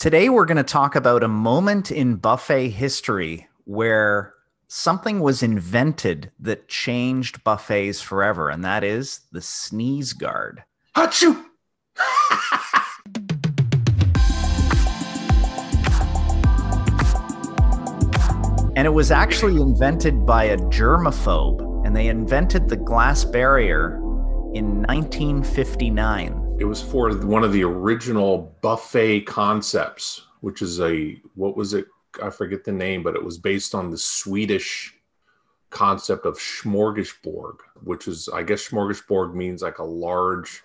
Today, we're going to talk about a moment in buffet history where something was invented that changed buffets forever, and that is the sneeze guard. Achoo! And it was actually invented by a germaphobe, and they invented the glass barrier in 1959. It was for one of the original buffet concepts, which is a what was it? I forget the name, but it was based on the Swedish concept of smorgasbord, which is I guess smorgasbord means like a large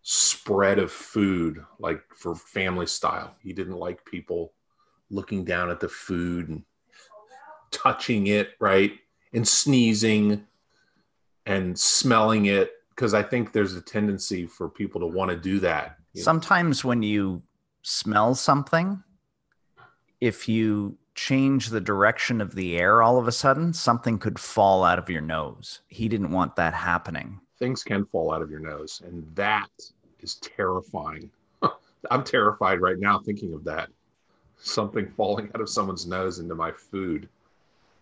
spread of food, like for family style. He didn't like people looking down at the food and touching it, right? And sneezing and smelling it because I think there's a tendency for people to want to do that. you know? Sometimes when you smell something, if you change the direction of the air all of a sudden, something could fall out of your nose. He didn't want that happening. Things can fall out of your nose, and that is terrifying. I'm terrified right now thinking of that. Something falling out of someone's nose into my food.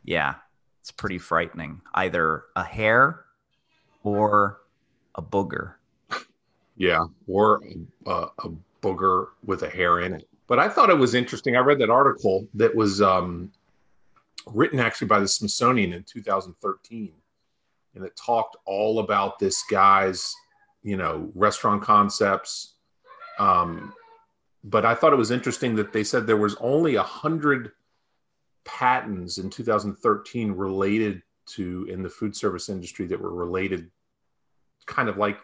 Yeah, it's pretty frightening. Either a hair or a booger. Yeah, or a, a, a booger with a hair in it. But I thought it was interesting. I read that article that was um, written actually by the Smithsonian in 2013, and it talked all about this guy's, you know, restaurant concepts. Um, but I thought it was interesting that they said there was only a hundred patents in 2013 related to in the food service industry that were related, kind of like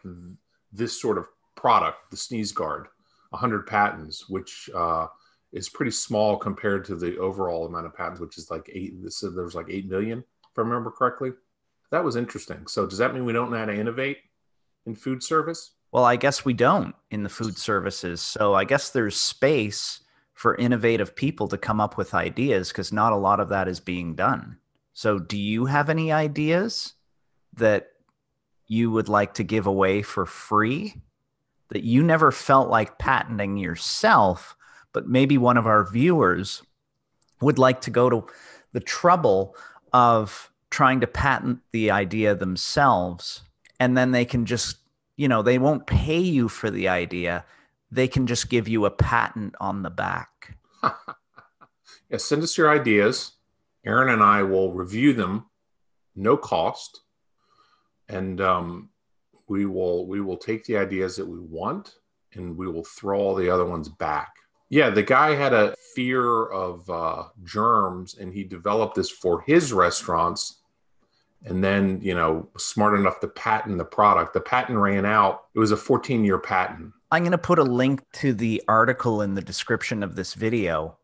this sort of product, the sneeze guard. 100 patents, which uh, is pretty small compared to the overall amount of patents, which is like eight. So there was like 8 million, if I remember correctly. That was interesting. So does that mean we don't know how to innovate in food service? Well, I guess we don't in the food services. So I guess there's space for innovative people to come up with ideas because not a lot of that is being done. So do you have any ideas that you would like to give away for free that you never felt like patenting yourself, but maybe one of our viewers would like to go to the trouble of trying to patent the idea themselves. And then they can just, you know, they won't pay you for the idea. They can just give you a patent on the back. yeah, send us your ideas. Aaron and I will review them, no cost. And um, we will we will take the ideas that we want and we will throw all the other ones back. Yeah the guy had a fear of uh, germs and he developed this for his restaurants. And then you know smart enough to patent the product. The patent ran out. It was a 14 year patent. I'm going to put a link to the article in the description of this video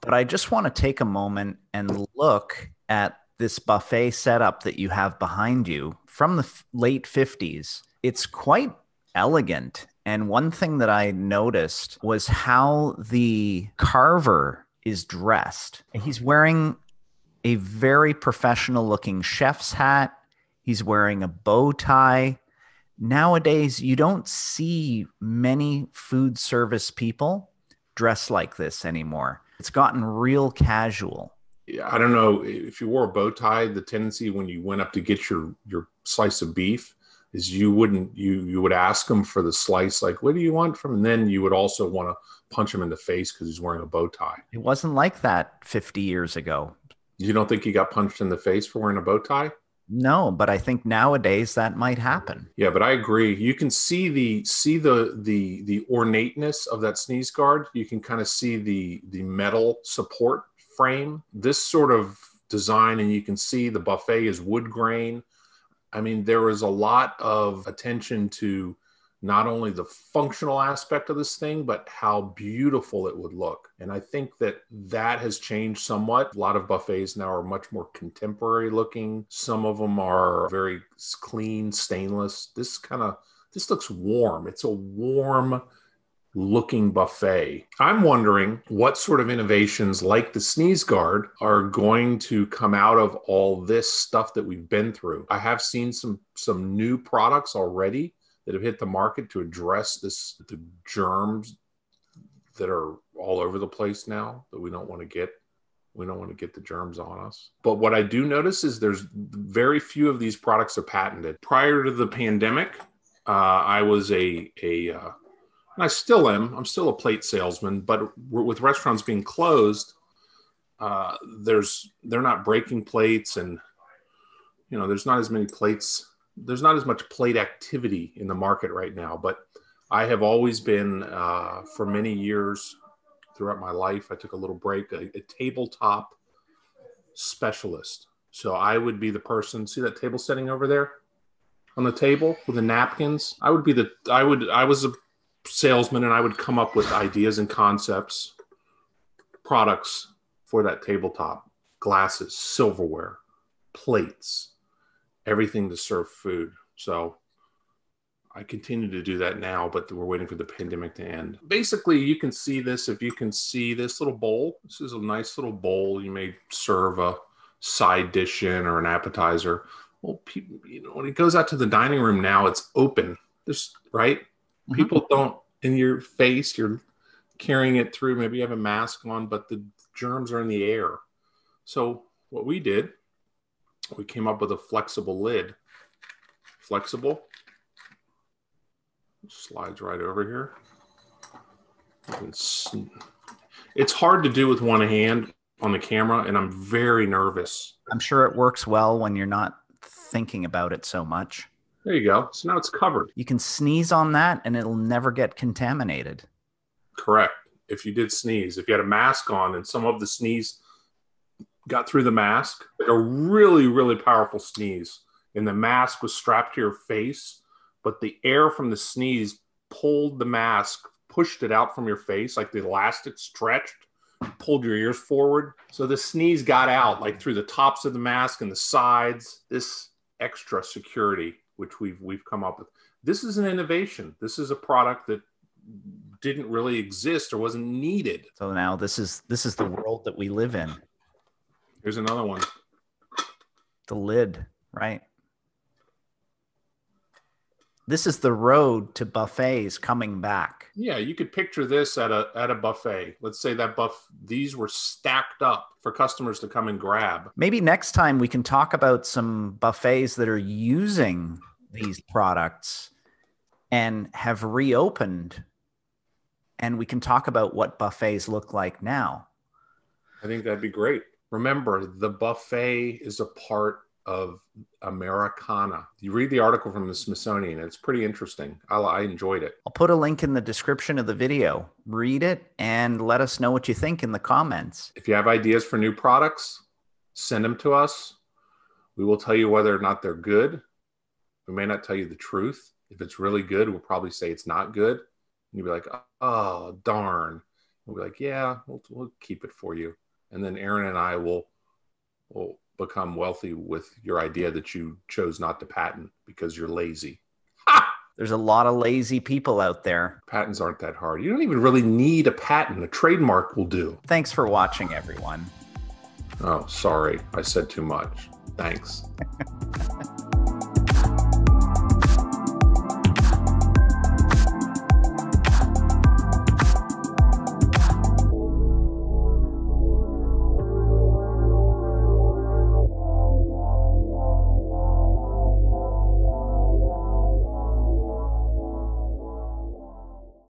but i just want to take a moment and look at this buffet setup that you have behind you from the late 50s it's quite elegant. And one thing that I noticed was how the carver is dressed. He's wearing a very professional looking chef's hat. He's wearing a bow tie. Nowadays, you don't see many food service people dressed like this anymore. It's gotten real casual. Yeah, I don't know if you wore a bow tie, the tendency when you went up to get your your slice of beef, is you wouldn't you you would ask him for the slice like what do you want from and then you would also want to punch him in the face because he's wearing a bow tie. It wasn't like that 50 years ago. You don't think he got punched in the face for wearing a bow tie? No but i think nowadays that might happen. Yeah but i agree. You can see the see the the the ornateness of that sneeze guard. You can kind of see the the metal support frame. This sort of design and you can see the buffet is wood grain I mean, there was a lot of attention to not only the functional aspect of this thing, but how beautiful it would look. And I think that that has changed somewhat. A lot of buffets now are much more contemporary looking. Some of them are very clean, stainless. This kind of this looks warm. It's a warm looking buffet. I'm wondering what sort of innovations like the sneeze guard are going to come out of all this stuff that we've been through. I have seen some some new products already that have hit the market to address this the germs that are all over the place now that we don't want to get we don't want to get the germs on us. But what I do notice is there's very few of these products are patented. Prior to the pandemic, uh, I was a a uh, and I still am. I'm still a plate salesman, but with restaurants being closed, uh, there's they're not breaking plates, and you know there's not as many plates. There's not as much plate activity in the market right now. But I have always been uh, for many years throughout my life. I took a little break, a, a tabletop specialist. So I would be the person. See that table setting over there on the table with the napkins. I would be the. I would. I was a salesman, and I would come up with ideas and concepts, products for that tabletop, glasses, silverware, plates, everything to serve food. So I continue to do that now, but we're waiting for the pandemic to end. Basically, you can see this if you can see this little bowl. This is a nice little bowl. You may serve a side dish in or an appetizer. Well, people, you know, when it goes out to the dining room now, it's open. This right. Mm-hmm. People don't in your face. You're carrying it through. Maybe you have a mask on, but the germs are in the air. So what we did, we came up with a flexible lid. Flexible slides right over here. It's hard to do with one hand on the camera, and I'm very nervous. I'm sure it works well when you're not thinking about it so much. There you go. So now it's covered. You can sneeze on that and it'll never get contaminated. Correct. If you did sneeze, if you had a mask on and some of the sneeze got through the mask, like a really, really powerful sneeze, and the mask was strapped to your face, but the air from the sneeze pulled the mask, pushed it out from your face, like the elastic stretched, pulled your ears forward. So the sneeze got out like through the tops of the mask and the sides. This extra security, which we've we've come up with. This is an innovation. This is a product that didn't really exist or wasn't needed. So now this is this is the world that we live in. Here's another one. The lid, right? this is the road to buffets coming back. Yeah, you could picture this at a at a buffet. Let's say that buff these were stacked up for customers to come and grab. Maybe next time we can talk about some buffets that are using these products and have reopened and we can talk about what buffets look like now. I think that'd be great. Remember, the buffet is a part of Americana. You read the article from the Smithsonian, it's pretty interesting. I, I, enjoyed it. I'll put a link in the description of the video. Read it and let us know what you think in the comments. If you have ideas for new products, send them to us. We will tell you whether or not they're good. We may not tell you the truth. If it's really good, we'll probably say it's not good. And you'll be like, oh, darn. We'll be like, yeah, we'll, we'll keep it for you. And then Aaron and I will, will become wealthy with your idea that you chose not to patent because you're lazy. There's a lot of lazy people out there. Patents aren't that hard. You don't even really need a patent. A trademark will do. Thanks for watching, everyone. Oh, sorry. I said too much. Thanks.